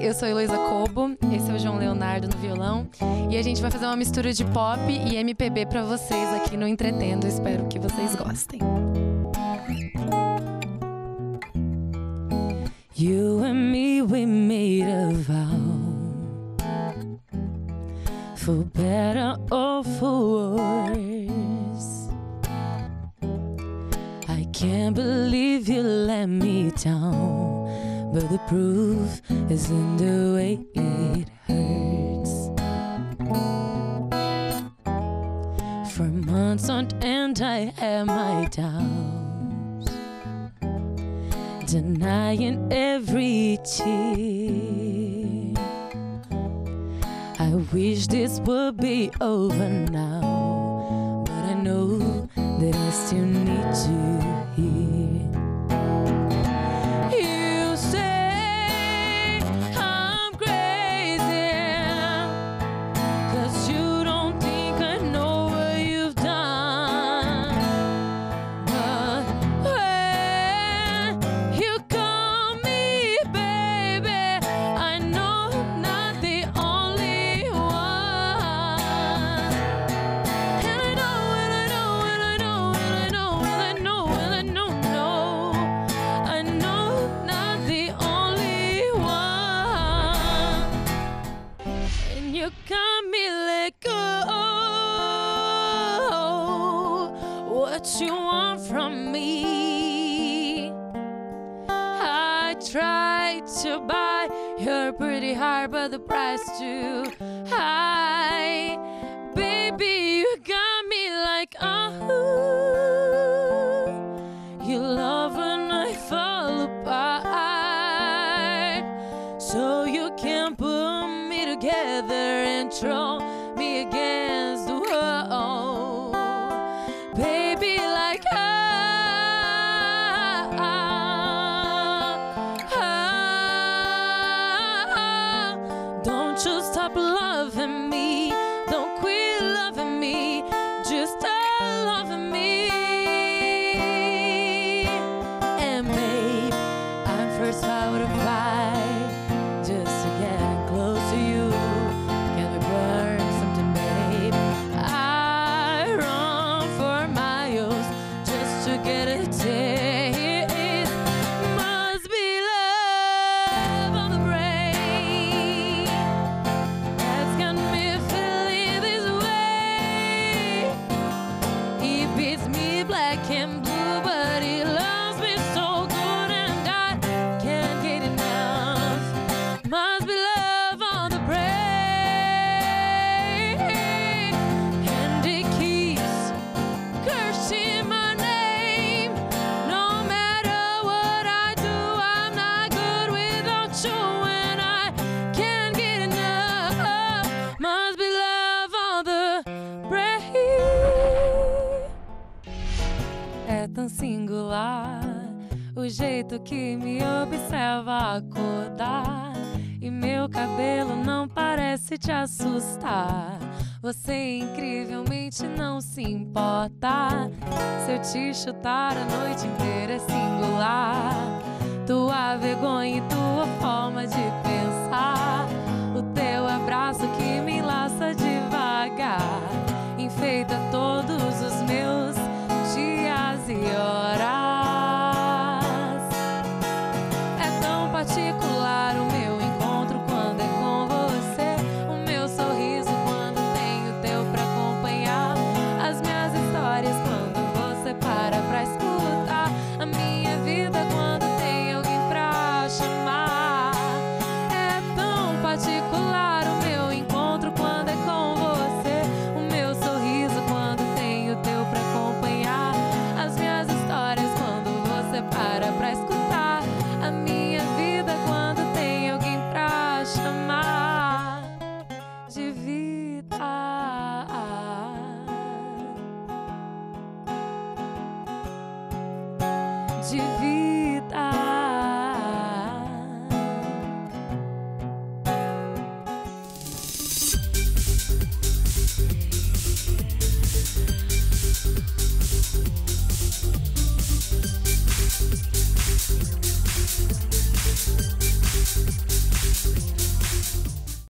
eu sou Heloísa Cobo, esse é o João Leonardo no violão e a gente vai fazer uma mistura de pop e MPB para vocês aqui no Entretendo. Espero que vocês gostem. You and me, we made a vow for better or for worse. I can't believe you let me down, but the proof is in the way it hurts. For months on end, I had my doubts, denying every tear. I wish this would be over now, but I know that I still need you here. What you want from me? I tried to buy your pretty heart, but the price too high. Baby, you got me like, oh, you love when I fall apart. So you can put me together and throw me against loving me. O jeito que me observa acordar. E meu cabelo não parece te assustar. Você incrivelmente não se importa. Se eu te chutar a noite inteira é singular. Tua vergonha e tua forma de Ah, ah, ah. Divino.